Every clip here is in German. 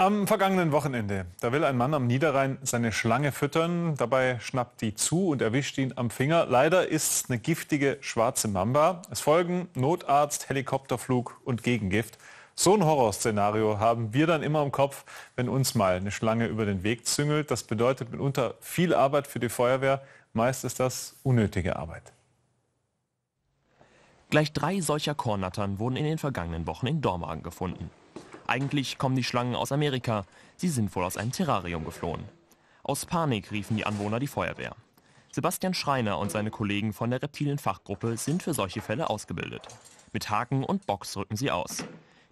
Am vergangenen Wochenende, da will ein Mann am Niederrhein seine Schlange füttern. Dabei schnappt die zu und erwischt ihn am Finger. Leider ist es eine giftige schwarze Mamba. Es folgen Notarzt, Helikopterflug und Gegengift. So ein Horrorszenario haben wir dann immer im Kopf, wenn uns mal eine Schlange über den Weg züngelt. Das bedeutet mitunter viel Arbeit für die Feuerwehr. Meist ist das unnötige Arbeit. Gleich drei solcher Kornattern wurden in den vergangenen Wochen in Dormagen gefunden. Eigentlich kommen die Schlangen aus Amerika. Sie sind wohl aus einem Terrarium geflohen. Aus Panik riefen die Anwohner die Feuerwehr. Sebastian Schreiner und seine Kollegen von der Reptilienfachgruppe sind für solche Fälle ausgebildet. Mit Haken und Box rücken sie aus.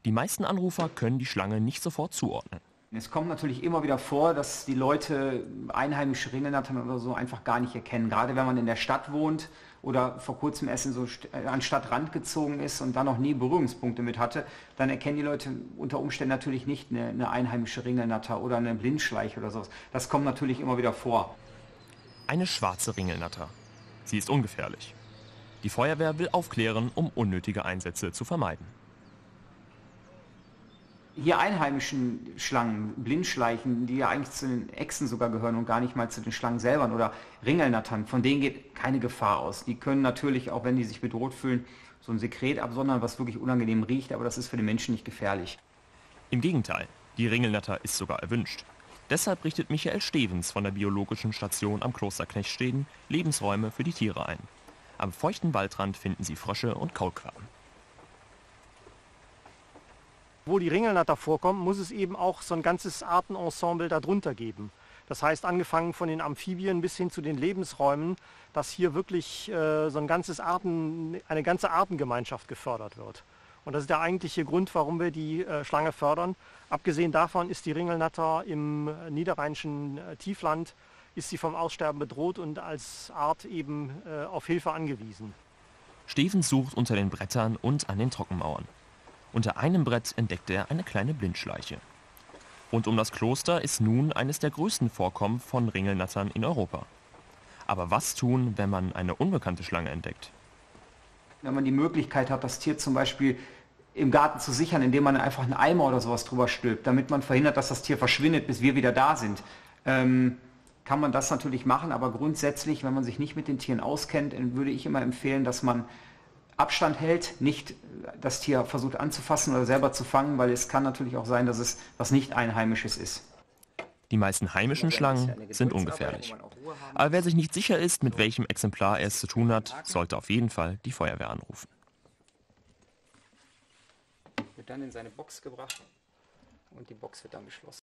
Die meisten Anrufer können die Schlange nicht sofort zuordnen. Es kommt natürlich immer wieder vor, dass die Leute einheimische Ringelnattern oder so einfach gar nicht erkennen. Gerade wenn man in der Stadt wohnt oder vor kurzem erst in so äh, an Stadtrand gezogen ist und da noch nie Berührungspunkte mit hatte, dann erkennen die Leute unter Umständen natürlich nicht eine, eine einheimische Ringelnatter oder eine Blindschleiche oder sowas. Das kommt natürlich immer wieder vor. Eine schwarze Ringelnatter. Sie ist ungefährlich. Die Feuerwehr will aufklären, um unnötige Einsätze zu vermeiden hier einheimischen Schlangen, Blindschleichen, die ja eigentlich zu den Echsen sogar gehören und gar nicht mal zu den Schlangen selber oder Ringelnattern, von denen geht keine Gefahr aus. Die können natürlich, auch wenn die sich bedroht fühlen, so ein Sekret absondern, was wirklich unangenehm riecht, aber das ist für den Menschen nicht gefährlich. Im Gegenteil, die Ringelnatter ist sogar erwünscht. Deshalb richtet Michael Stevens von der Biologischen Station am Kloster Knechtsteden Lebensräume für die Tiere ein. Am feuchten Waldrand finden sie Frösche und Kaulquappen. Wo die Ringelnatter vorkommen, muss es eben auch so ein ganzes Artenensemble darunter geben. Das heißt, angefangen von den Amphibien bis hin zu den Lebensräumen, dass hier wirklich äh, so ein ganzes Arten, eine ganze Artengemeinschaft gefördert wird. Und das ist der eigentliche Grund, warum wir die äh, Schlange fördern. Abgesehen davon ist die Ringelnatter im niederrheinischen äh, Tiefland ist sie vom Aussterben bedroht und als Art eben äh, auf Hilfe angewiesen. Stevens sucht unter den Brettern und an den Trockenmauern. Unter einem Brett entdeckte er eine kleine Blindschleiche. Rund um das Kloster ist nun eines der größten Vorkommen von Ringelnattern in Europa. Aber was tun, wenn man eine unbekannte Schlange entdeckt? Wenn man die Möglichkeit hat, das Tier zum Beispiel im Garten zu sichern, indem man einfach einen Eimer oder sowas drüber stülpt, damit man verhindert, dass das Tier verschwindet, bis wir wieder da sind, ähm, kann man das natürlich machen. Aber grundsätzlich, wenn man sich nicht mit den Tieren auskennt, würde ich immer empfehlen, dass man Abstand hält, nicht das Tier versucht anzufassen oder selber zu fangen, weil es kann natürlich auch sein, dass es was nicht Einheimisches ist. Die meisten heimischen Schlangen sind ungefährlich. Aber wer sich nicht sicher ist, mit welchem Exemplar er es zu tun hat, sollte auf jeden Fall die Feuerwehr anrufen. Wird dann in seine Box gebracht und die Box wird dann geschlossen.